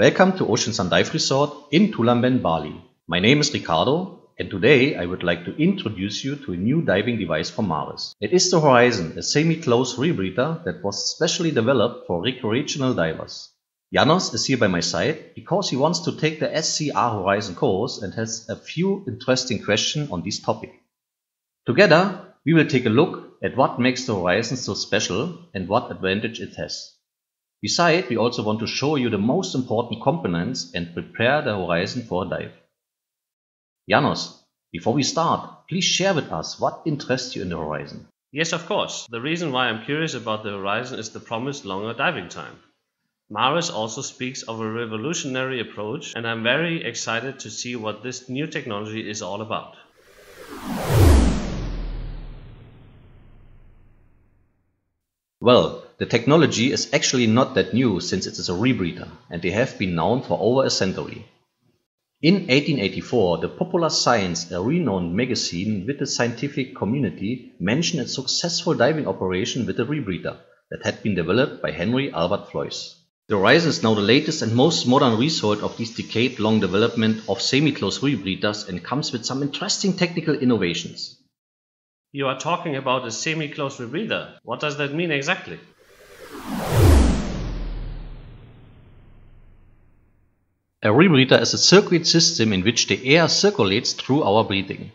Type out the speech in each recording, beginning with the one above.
Welcome to Ocean Sun Dive Resort in Tulamben, Bali. My name is Ricardo and today I would like to introduce you to a new diving device from Mares. It is the Horizon, a semi-closed rebreather that was specially developed for recreational divers. Janos is here by my side because he wants to take the SCR Horizon course and has a few interesting questions on this topic. Together, we will take a look at what makes the Horizon so special and what advantage it has. Besides, we also want to show you the most important components and prepare the horizon for a dive. Janos, before we start, please share with us what interests you in the horizon. Yes, of course. The reason why I'm curious about the horizon is the promised longer diving time. Mares also speaks of a revolutionary approach, and I'm very excited to see what this new technology is all about. Well, the technology is actually not that new since it is a rebreather and they have been known for over a century. In 1884, the Popular Science, a renowned magazine with the scientific community, mentioned a successful diving operation with a rebreather that had been developed by Henry Albert Fleuss. The Horizon is now the latest and most modern result of this decade-long development of semi-closed rebreathers and comes with some interesting technical innovations. You are talking about a semi-closed rebreather. What does that mean exactly? A rebreather is a circuit system in which the air circulates through our breathing.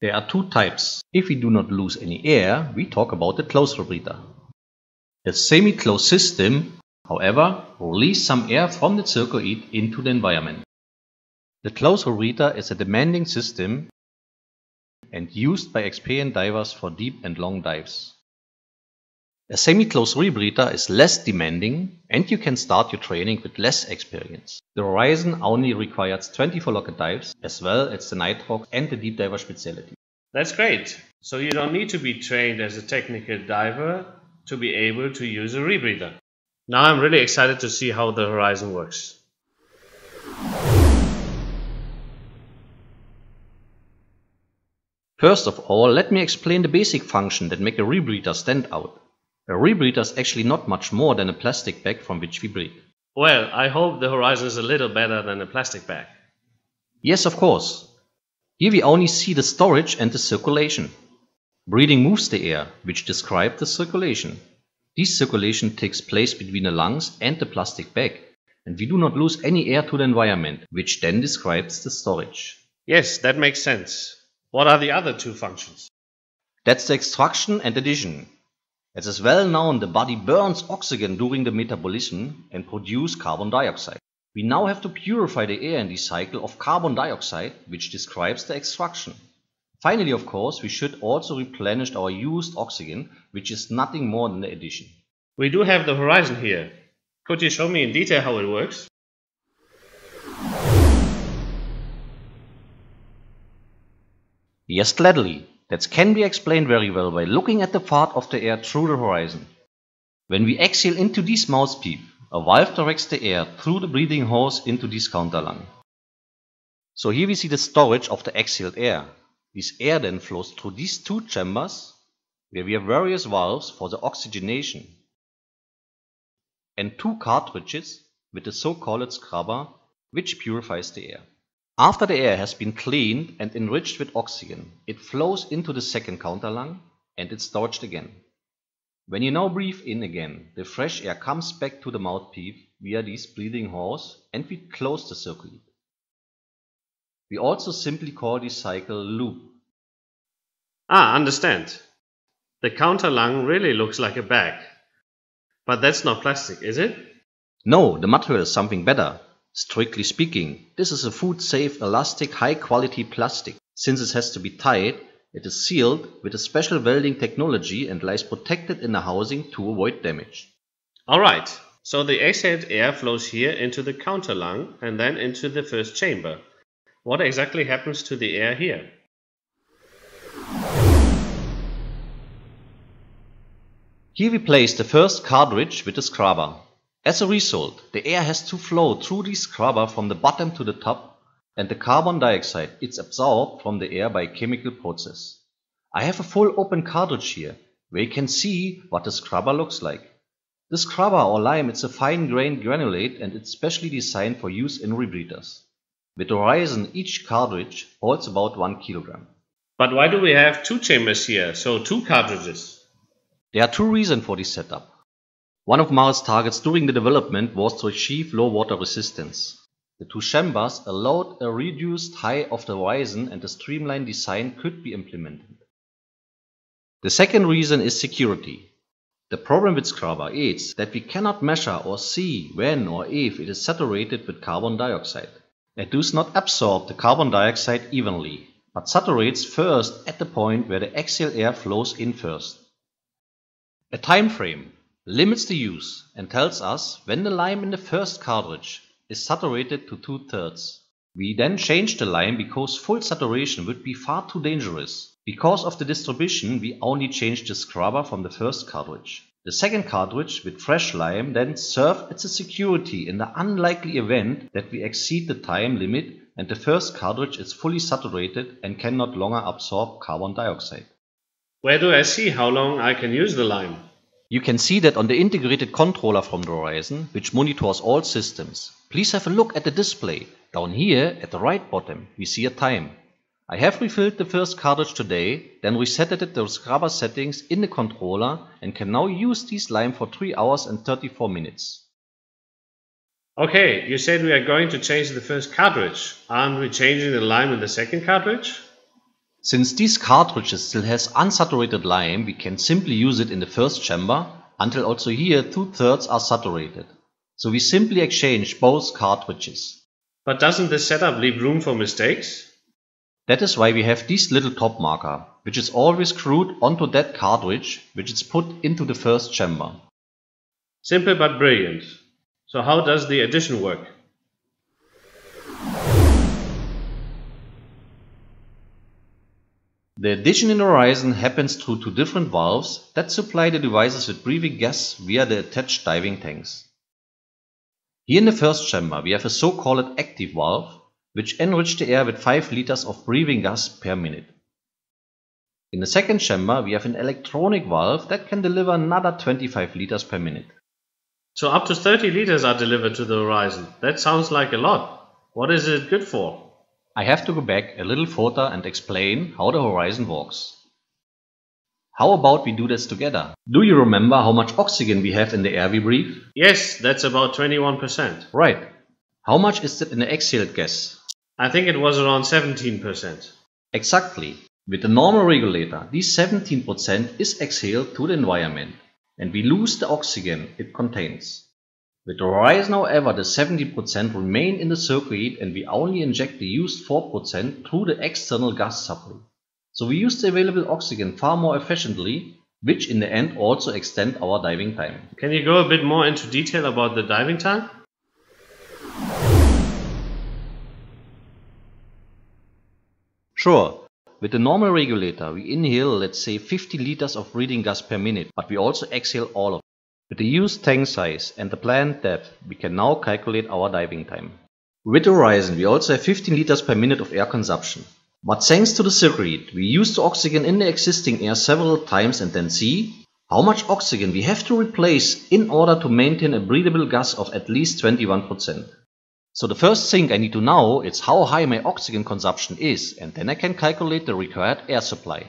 There are two types. If we do not lose any air, we talk about the closed rebreather. A semi-closed system, however, releases some air from the circuit into the environment. The closed rebreather is a demanding system and used by experienced divers for deep and long dives. A semi-closed rebreather is less demanding and you can start your training with less experience. The Horizon only requires 24 locket dives as well as the Nitrox and the deep diver specialty. That's great. So you don't need to be trained as a technical diver to be able to use a rebreather. Now I'm really excited to see how the Horizon works. First of all, let me explain the basic function that make a rebreather stand out. A rebreather is actually not much more than a plastic bag from which we breathe. Well, I hope the horizon is a little better than a plastic bag. Yes, of course. Here we only see the storage and the circulation. Breathing moves the air, which describes the circulation. This circulation takes place between the lungs and the plastic bag, and we do not lose any air to the environment, which then describes the storage. Yes, that makes sense. What are the other two functions? That's the extraction and addition. As is well known, the body burns oxygen during the metabolism and produces carbon dioxide. We now have to purify the air in this cycle of carbon dioxide, which describes the extraction. Finally, of course, we should also replenish our used oxygen, which is nothing more than the addition. We do have the horizon here. Could you show me in detail how it works? Yes, gladly. That can be explained very well by looking at the part of the air through the horizon. When we exhale into this mouthpiece, a valve directs the air through the breathing hose into this counterlung. So here we see the storage of the exhaled air. This air then flows through these two chambers, where we have various valves for the oxygenation, and two cartridges with the so-called scrubber, which purifies the air. After the air has been cleaned and enriched with oxygen, it flows into the second counterlung and it's storage again. When you now breathe in again, the fresh air comes back to the mouthpiece via these breathing holes and we close the circuit. We also simply call this cycle loop. Ah, understand. The counterlung really looks like a bag. But that's not plastic, is it? No, the material is something better. Strictly speaking, this is a food-safe, elastic, high-quality plastic. Since it has to be tied, it is sealed with a special welding technology and lies protected in the housing to avoid damage. Alright, so the exhaled air flows here into the counter lung and then into the first chamber. What exactly happens to the air here? Here we place the first cartridge with the scrubber. As a result, the air has to flow through the scrubber from the bottom to the top and the carbon dioxide is absorbed from the air by a chemical process. I have a full open cartridge here where you can see what the scrubber looks like. The scrubber or lime is a fine-grained granulate and it's specially designed for use in rebreathers. With Horizon, each cartridge holds about 1 kilogram. But why do we have two chambers here, so two cartridges? There are two reasons for this setup. One of Mares' targets during the development was to achieve low water resistance. The two chambers allowed a reduced height of the horizon and a streamlined design could be implemented. The second reason is security. The problem with scrubber is that we cannot measure or see when or if it is saturated with carbon dioxide. It does not absorb the carbon dioxide evenly, but saturates first at the point where the axial air flows in first. A time frame limits the use and tells us when the lime in the first cartridge is saturated to two-thirds. We then change the lime because full saturation would be far too dangerous. Because of the distribution we only change the scrubber from the first cartridge. The second cartridge with fresh lime then serves as a security in the unlikely event that we exceed the time limit and the first cartridge is fully saturated and can not longer absorb carbon dioxide. Where do I see how long I can use the lime? You can see that on the integrated controller from the Horizon, which monitors all systems. Please have a look at the display. Down here at the right bottom we see a time. I have refilled the first cartridge today, then resetted the scrubber settings in the controller and can now use this lime for 3 hours and 34 minutes. Okay, you said we are going to change the first cartridge. Aren't we changing the lime in the second cartridge? Since this cartridge still has unsaturated lime, we can simply use it in the first chamber until also here two thirds are saturated. So we simply exchange both cartridges. But doesn't this setup leave room for mistakes? That is why we have this little top marker, which is always screwed onto that cartridge, which is put into the first chamber. Simple but brilliant. So how does the addition work? The addition in the Horizon happens through two different valves that supply the devices with breathing gas via the attached diving tanks. Here in the first chamber we have a so-called active valve which enrich the air with 5 liters of breathing gas per minute. In the second chamber we have an electronic valve that can deliver another 25 liters per minute. So up to 30 liters are delivered to the horizon. That sounds like a lot. What is it good for? I have to go back a little further and explain how the horizon works. How about we do this together? Do you remember how much oxygen we have in the air we breathe? Yes, that's about 21%. Right. How much is it in the exhaled gas? I think it was around 17%. Exactly. With the normal regulator, this 17% is exhaled to the environment and we lose the oxygen it contains. With the Horizon however the 70% remain in the circuit and we only inject the used 4% through the external gas supply. So we use the available oxygen far more efficiently, which in the end also extend our diving time. Can you go a bit more into detail about the diving time? Sure. With the normal regulator, we inhale let's say 50 liters of breathing gas per minute, but we also exhale all of it. With the used tank size and the planned depth, we can now calculate our diving time. With Horizon, we also have 15 liters per minute of air consumption. But thanks to the circuit, we use the oxygen in the existing air several times and then see how much oxygen we have to replace in order to maintain a breathable gas of at least 21%. So the first thing I need to know is how high my oxygen consumption is and then I can calculate the required air supply.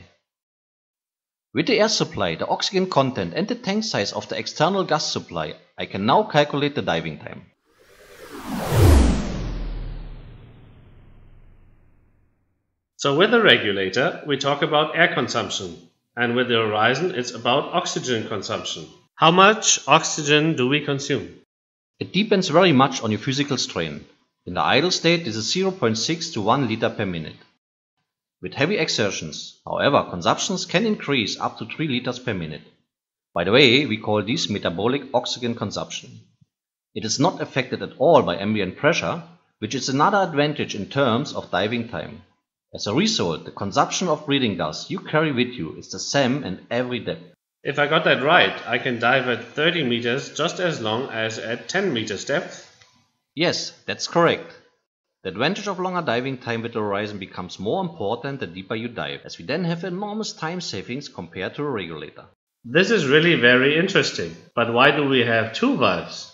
With the air supply, the oxygen content and the tank size of the external gas supply, I can now calculate the diving time. So with the regulator, we talk about air consumption, and with the horizon, it's about oxygen consumption. How much oxygen do we consume? It depends very much on your physical strain. In the idle state this is 0.6 to 1 liter per minute. With heavy exertions, however, consumptions can increase up to 3 liters per minute. By the way, we call this metabolic oxygen consumption. It is not affected at all by ambient pressure, which is another advantage in terms of diving time. As a result, the consumption of breathing gas you carry with you is the same in every depth. If I got that right, I can dive at 30 meters just as long as at 10 meters depth? Yes, that's correct. The advantage of longer diving time with the Horizon becomes more important the deeper you dive, as we then have enormous time savings compared to a regulator. This is really very interesting. But why do we have two valves?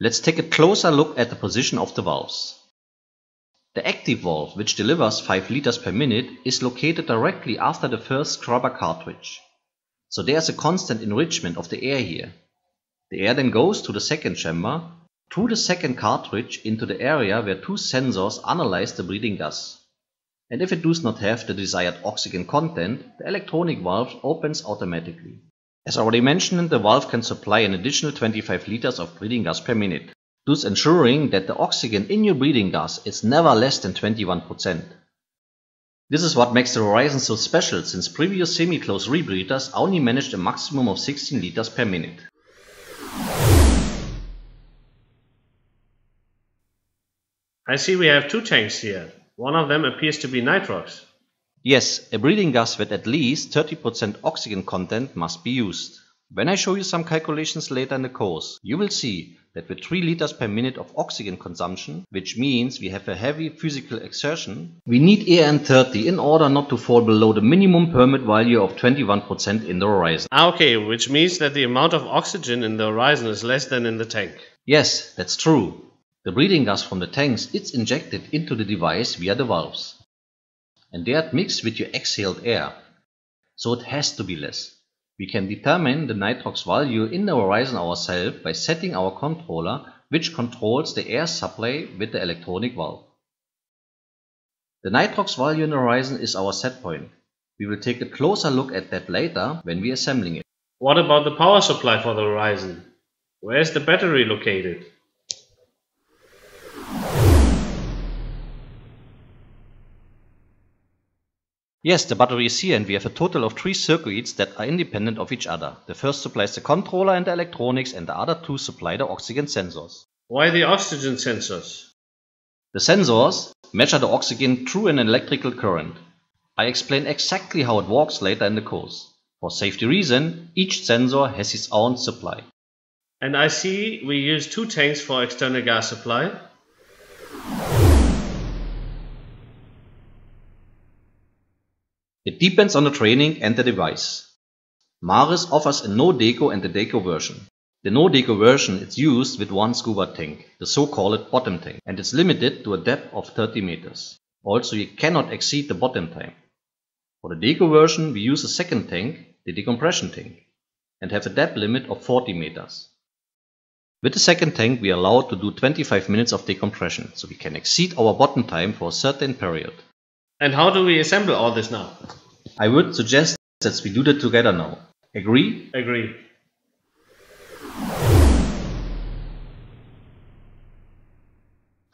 Let's take a closer look at the position of the valves. The active valve, which delivers 5 liters per minute, is located directly after the first scrubber cartridge. So there's a constant enrichment of the air here. The air then goes to the second chamber, through the second cartridge into the area where two sensors analyze the breathing gas. And if it does not have the desired oxygen content, the electronic valve opens automatically. As already mentioned, the valve can supply an additional 25 liters of breathing gas per minute, thus ensuring that the oxygen in your breathing gas is never less than 21%. This is what makes the Horizon so special since previous semi-closed rebreathers only managed a maximum of 16 liters per minute. I see we have two tanks here. One of them appears to be nitrox. Yes, a breathing gas with at least 30% oxygen content must be used. When I show you some calculations later in the course, you will see that with 3 liters per minute of oxygen consumption, which means we have a heavy physical exertion, we need AN30 in order not to fall below the minimum permit value of 21% in the horizon. Ah, okay, which means that the amount of oxygen in the horizon is less than in the tank. Yes, that's true. The breathing gas from the tanks is injected into the device via the valves and they are mixed with your exhaled air. So it has to be less. We can determine the nitrox value in the horizon ourselves by setting our controller which controls the air supply with the electronic valve. The nitrox value in the horizon is our set point. We will take a closer look at that later when we are assembling it. What about the power supply for the horizon? Where is the battery located? Yes, the battery is here and we have a total of three circuits that are independent of each other. The first supplies the controller and the electronics and the other two supply the oxygen sensors. Why the oxygen sensors? The sensors measure the oxygen through an electrical current. I explain exactly how it works later in the course. For safety reason, each sensor has its own supply. And I see we use two tanks for external gas supply. It depends on the training and the device. Mares offers a no-deco and a deco version. The no-deco version is used with one scuba tank, the so-called bottom tank, and it's limited to a depth of 30 meters. Also you cannot exceed the bottom time. For the deco version we use a second tank, the decompression tank, and have a depth limit of 40 meters. With the second tank we are allowed to do 25 minutes of decompression, so we can exceed our bottom time for a certain period. And how do we assemble all this now? I would suggest that we do that together now. Agree? Agree.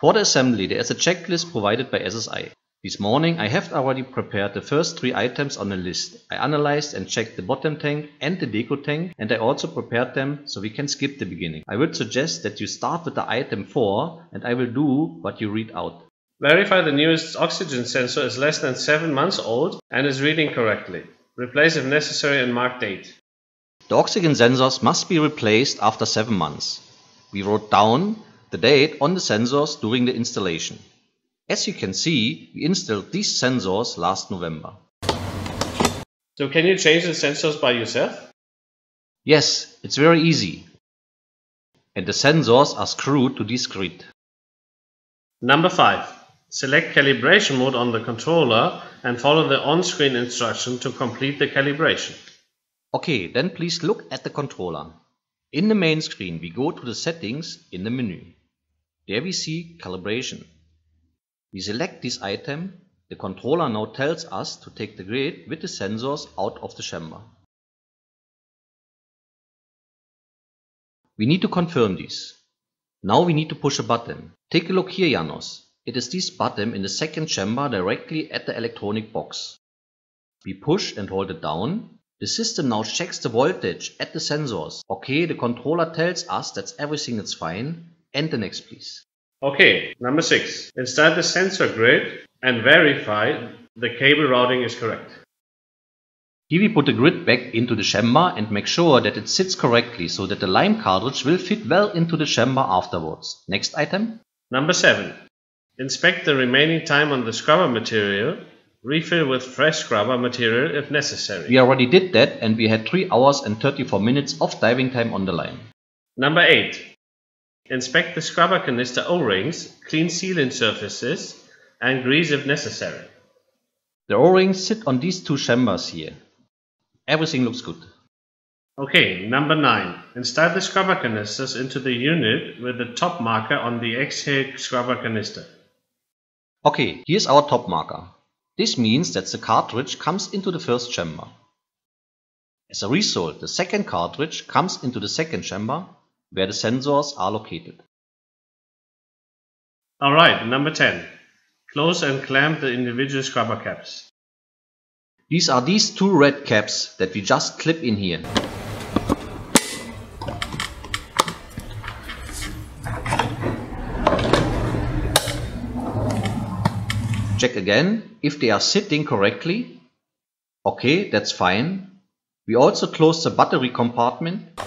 For the assembly there is a checklist provided by SSI. This morning I have already prepared the first three items on the list. I analyzed and checked the bottom tank and the deco tank and I also prepared them so we can skip the beginning. I would suggest that you start with the item 4 and I will do what you read out. Verify the newest oxygen sensor is less than 7 months old and is reading correctly. Replace if necessary and mark date. The oxygen sensors must be replaced after 7 months. We wrote down the date on the sensors during the installation. As you can see, we installed these sensors last November. So can you change the sensors by yourself? Yes, it's very easy. And the sensors are screwed to this grid. Number 5. Select calibration mode on the controller and follow the on-screen instruction to complete the calibration. Okay, then please look at the controller. In the main screen we go to the settings in the menu. There we see calibration. We select this item, the controller now tells us to take the grid with the sensors out of the chamber. We need to confirm this. Now we need to push a button. Take a look here Janos. It is this button in the second chamber directly at the electronic box. We push and hold it down. The system now checks the voltage at the sensors. Okay, the controller tells us that everything is fine. And the next please. Okay, number 6. Install the sensor grid and verify the cable routing is correct. Here we put the grid back into the chamber and make sure that it sits correctly so that the lime cartridge will fit well into the chamber afterwards. Next item. Number 7. Inspect the remaining time on the scrubber material Refill with fresh scrubber material if necessary. We already did that and we had 3 hours and 34 minutes of diving time on the line. Number 8. Inspect the scrubber canister O-rings, clean sealant surfaces and grease if necessary. The O-rings sit on these two chambers here. Everything looks good. Okay, number 9. Install the scrubber canisters into the unit with the top marker on the exhale scrubber canister. Okay, here's our top marker. This means that the cartridge comes into the first chamber. As a result, the second cartridge comes into the second chamber, where the sensors are located. Alright, number 10. Close and clamp the individual scrubber caps. These are these two red caps that we just clip in here. Check again if they are sitting correctly. Okay, that's fine. We also close the battery compartment.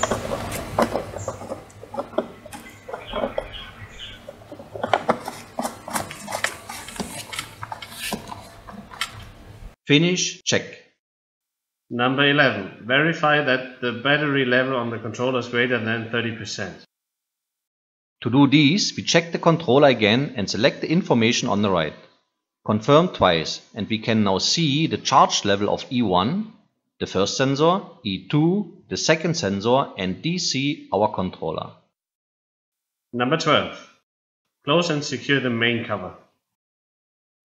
Finish, check. Number 11. Verify that the battery level on the controller is greater than 30%. To do this, we check the controller again and select the information on the right. Confirm twice and we can now see the charge level of E1, the first sensor, E2, the second sensor and DC, our controller. Number 12. Close and secure the main cover.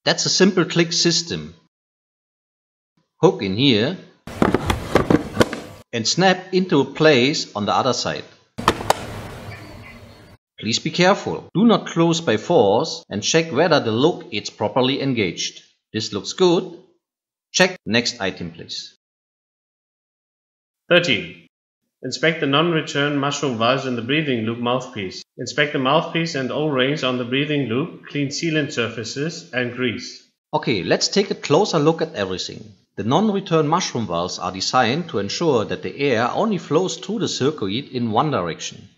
That's a simple click system. Hook in here and snap into place on the other side. Please be careful. Do not close by force and check whether the look is properly engaged. This looks good. Check next item please. 13. Inspect the non-return mushroom valves in the breathing loop mouthpiece. Inspect the mouthpiece and O-rings on the breathing loop, clean sealant surfaces and grease. Okay, let's take a closer look at everything. The non-return mushroom valves are designed to ensure that the air only flows through the circuit in one direction.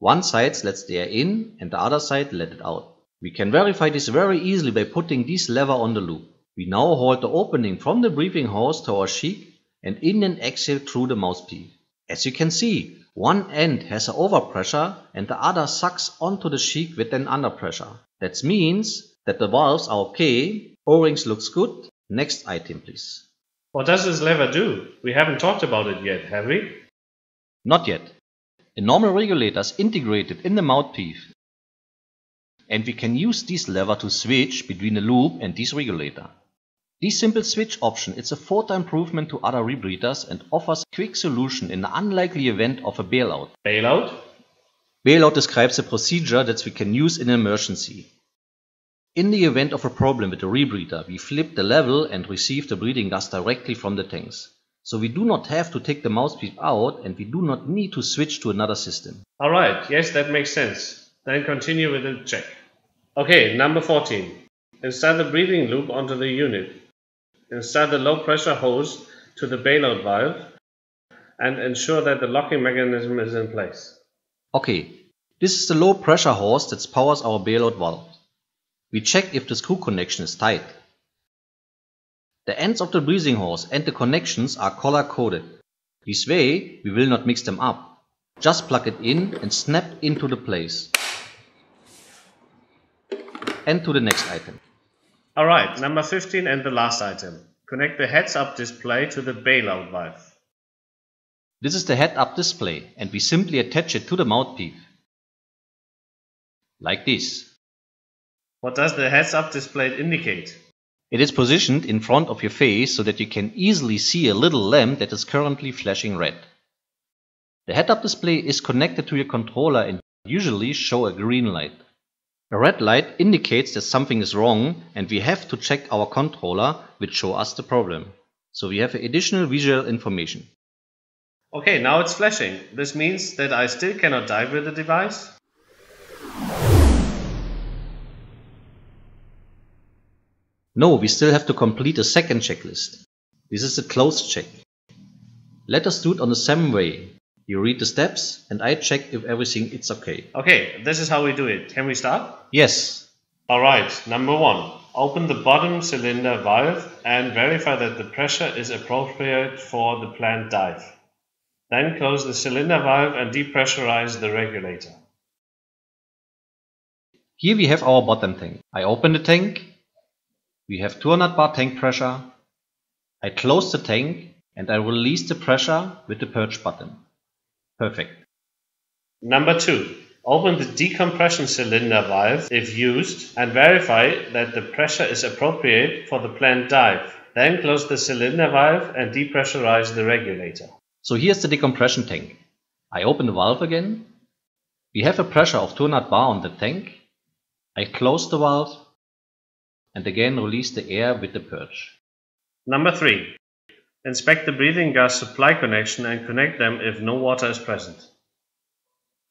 One side lets the air in and the other side let it out. We can verify this very easily by putting this lever on the loop. We now hold the opening from the breathing hose to our cheek and in and exhale through the mouthpiece. As you can see, one end has an overpressure and the other sucks onto the cheek with an underpressure. That means that the valves are okay, O-rings looks good. Next item please. What does this lever do? We haven't talked about it yet, have we? Not yet. A normal regulator is integrated in the mouthpiece and we can use this lever to switch between the loop and this regulator. This simple switch option is a further improvement to other rebreathers and offers a quick solution in the unlikely event of a bailout. Bailout? Bailout describes a procedure that we can use in an emergency. In the event of a problem with the rebreather, we flip the level and receive the breathing gas directly from the tanks. So we do not have to take the mouthpiece out and we do not need to switch to another system. Alright, yes, that makes sense. Then continue with the check. Okay, number 14. Install the breathing loop onto the unit. Install the low pressure hose to the bailout valve and ensure that the locking mechanism is in place. Okay, this is the low pressure hose that powers our bailout valve. We check if the screw connection is tight. The ends of the breathing hose and the connections are color coded. This way we will not mix them up. Just plug it in and snap into the place. And to the next item. Alright, number 15 and the last item. Connect the heads-up display to the bailout valve. This is the head-up display and we simply attach it to the mouthpiece. Like this. What does the heads-up display indicate? It is positioned in front of your face so that you can easily see a little lamp that is currently flashing red. The head-up display is connected to your controller and usually show a green light. A red light indicates that something is wrong and we have to check our controller which show us the problem. So we have additional visual information. Okay, now it's flashing. This means that I still cannot dive with the device? No, we still have to complete a second checklist. This is a closed check. Let us do it on the same way. You read the steps and I check if everything is okay. Okay, this is how we do it. Can we start? Yes. Alright, number one. open the bottom cylinder valve and verify that the pressure is appropriate for the planned dive. Then close the cylinder valve and depressurize the regulator. Here we have our bottom tank. I open the tank. We have 200 bar tank pressure. I close the tank and I release the pressure with the purge button. Perfect. Number 2. Open the decompression cylinder valve if used and verify that the pressure is appropriate for the planned dive. Then close the cylinder valve and depressurize the regulator. So here's the decompression tank. I open the valve again. We have a pressure of 200 bar on the tank. I close the valve and again release the air with the purge. Number 3. Inspect the breathing gas supply connection and connect them if no water is present.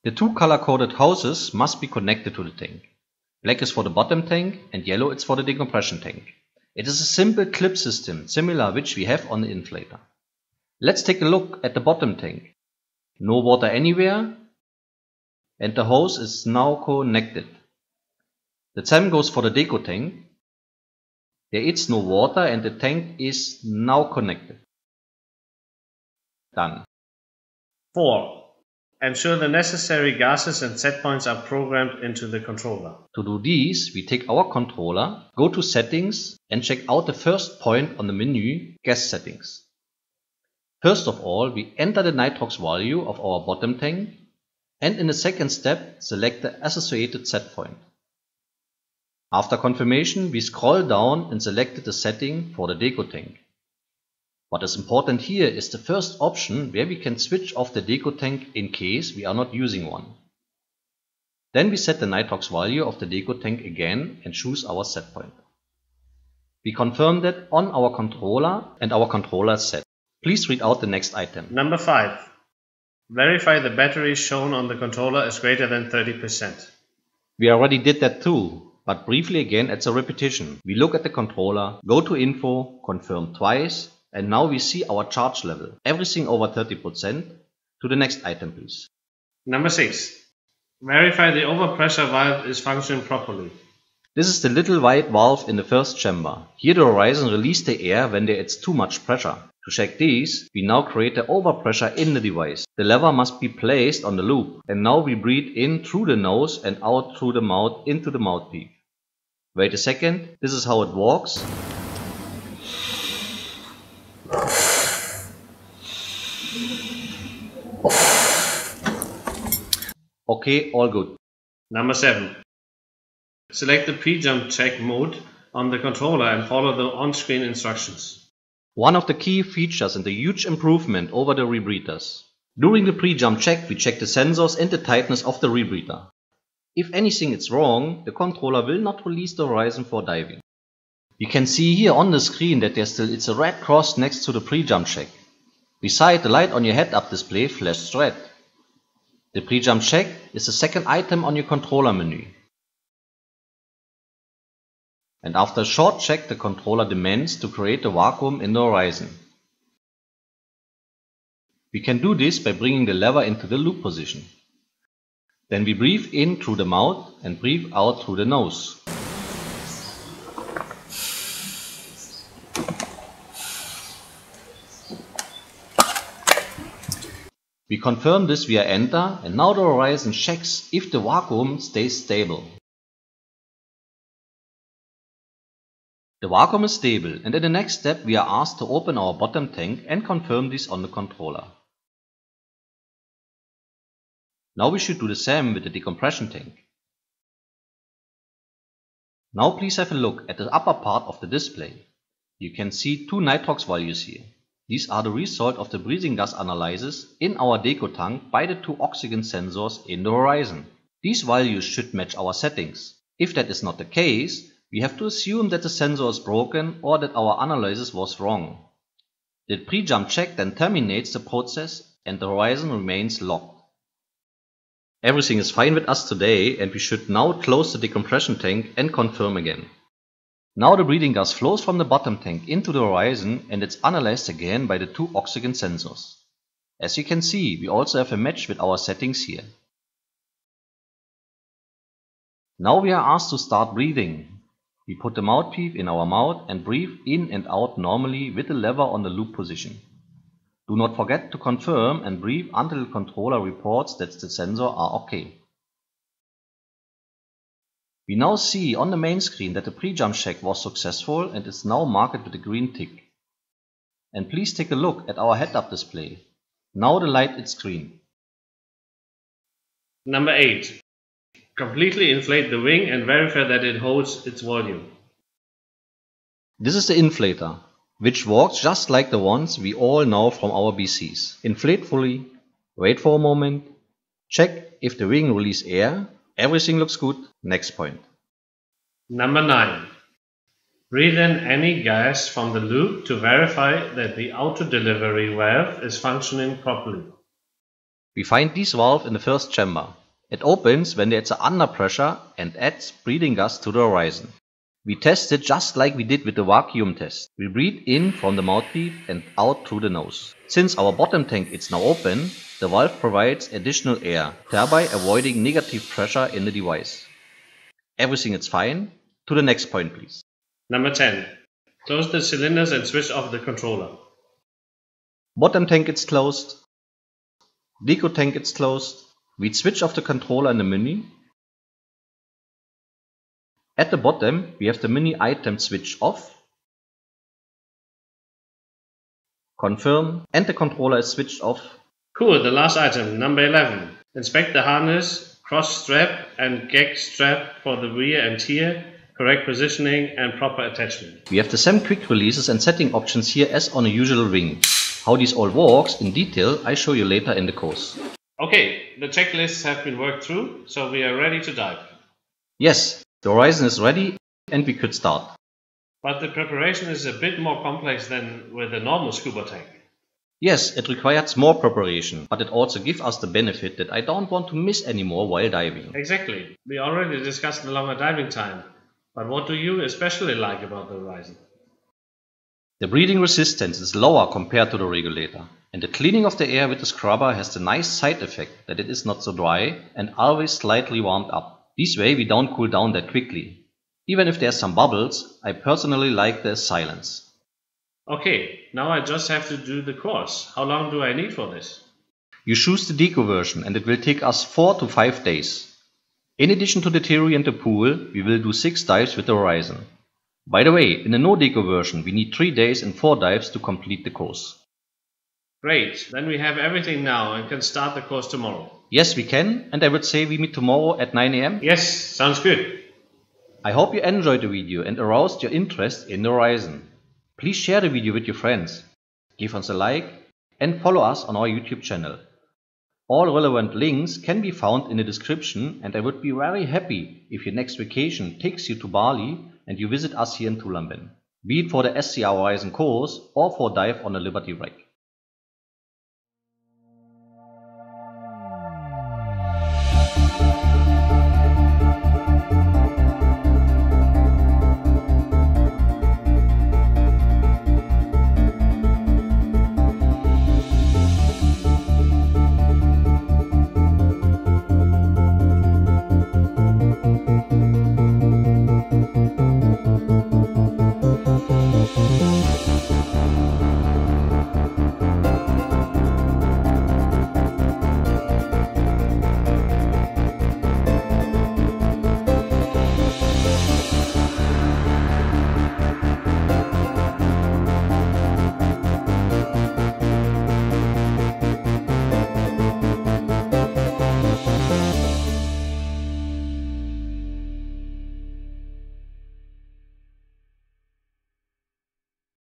The two color-coded hoses must be connected to the tank. Black is for the bottom tank and yellow is for the decompression tank. It is a simple clip system similar which we have on the inflator. Let's take a look at the bottom tank. No water anywhere and the hose is now connected. The same goes for the deco tank. There is no water and the tank is now connected. Done. 4. Ensure the necessary gases and set points are programmed into the controller. To do this, we take our controller, go to settings and check out the first point on the menu, gas settings. First of all, we enter the nitrox value of our bottom tank and in the second step, select the associated set point. After confirmation, we scroll down and select the setting for the deco tank. What is important here is the first option where we can switch off the deco tank in case we are not using one. Then we set the nitrox value of the deco tank again and choose our set point. We confirm that on our controller and our controller is set. Please read out the next item. Number 5. Verify the battery shown on the controller is greater than 30%. We already did that too, but briefly again it's a repetition. We look at the controller, go to info, confirm twice, and now we see our charge level. Everything over 30%. To the next item please. Number 6. Verify the overpressure valve is functioning properly. This is the little white valve in the first chamber. Here the horizon releases the air when there is too much pressure. To check this, we now create the overpressure in the device. The lever must be placed on the loop and now we breathe in through the nose and out through the mouth into the mouthpiece. Wait a second, this is how it works. Okay, all good. Number 7. Select the pre-jump check mode on the controller and follow the on-screen instructions. One of the key features and a huge improvement over the rebreathers. During the pre-jump check, we check the sensors and the tightness of the rebreather. If anything is wrong, the controller will not release the horizon for diving. You can see here on the screen that there still is a red cross next to the pre-jump check. Beside the light on your head-up display flashes red. The pre-jump check is the second item on your controller menu. And after a short check the controller demands to create a vacuum in the horizon. We can do this by bringing the lever into the loop position. Then we breathe in through the mouth and breathe out through the nose. We confirm this via enter and now the horizon checks if the vacuum stays stable. The vacuum is stable and in the next step we are asked to open our bottom tank and confirm this on the controller. Now we should do the same with the decompression tank. Now please have a look at the upper part of the display. You can see two nitrox values here. These are the result of the breathing gas analysis in our deco tank by the two oxygen sensors in the horizon. These values should match our settings. If that is not the case, we have to assume that the sensor is broken or that our analysis was wrong. The pre-jump check then terminates the process and the horizon remains locked. Everything is fine with us today and we should now close the decompression tank and confirm again. Now the breathing gas flows from the bottom tank into the horizon and it's analyzed again by the two oxygen sensors. As you can see, we also have a match with our settings here. Now we are asked to start breathing. We put the mouthpiece in our mouth and breathe in and out normally with the lever on the loop position. Do not forget to confirm and breathe until the controller reports that the sensors are OK. We now see on the main screen that the pre-jump check was successful and is now marked with a green tick. And please take a look at our head-up display. Now the light is green. Number 8. Completely inflate the wing and verify that it holds its volume. This is the inflator, which works just like the ones we all know from our BCs. Inflate fully, wait for a moment, check if the wing release air, everything looks good, next point. Number 9. Breathe in any gas from the loop to verify that the auto delivery valve is functioning properly. We find this valve in the first chamber. It opens when there is under pressure and adds breathing gas to the horizon. We test it just like we did with the vacuum test. We breathe in from the mouthpiece and out through the nose. Since our bottom tank is now open, the valve provides additional air, thereby avoiding negative pressure in the device. Everything is fine. To the next point please. Number 10. Close the cylinders and switch off the controller. Bottom tank is closed. Deco tank is closed. We switch off the controller in the menu. At the bottom, we have the mini item switch off. Confirm, and the controller is switched off. Cool, the last item, number 11. Inspect the harness, cross strap and gag strap for the rear and here, correct positioning and proper attachment. We have the same quick releases and setting options here as on a usual ring. How this all works in detail I show you later in the course. Okay, the checklists have been worked through, so we are ready to dive. Yes, the horizon is ready and we could start. But the preparation is a bit more complex than with a normal scuba tank. Yes, it requires more preparation, but it also gives us the benefit that I don't want to miss anymore while diving. Exactly. We already discussed the longer diving time, but what do you especially like about the Horizon? The breathing resistance is lower compared to the regulator, and the cleaning of the air with the scrubber has the nice side effect that it is not so dry and always slightly warmed up. This way we don't cool down that quickly. Even if there's some bubbles, I personally like the silence. Okay, now I just have to do the course. How long do I need for this? You choose the Deco version and it will take us 4 to 5 days. In addition to the theory and the pool, we will do 6 dives with the Horizon. By the way, in the no deco version, we need 3 days and 4 dives to complete the course. Great, then we have everything now and can start the course tomorrow. Yes, we can, and I would say we meet tomorrow at 9 am. Yes, sounds good. I hope you enjoyed the video and aroused your interest in the Horizon. Please share the video with your friends, give us a like, and follow us on our YouTube channel. All relevant links can be found in the description and I would be very happy if your next vacation takes you to Bali and you visit us here in Tulamben, be it for the SCR Horizon course or for dive on the Liberty Wreck.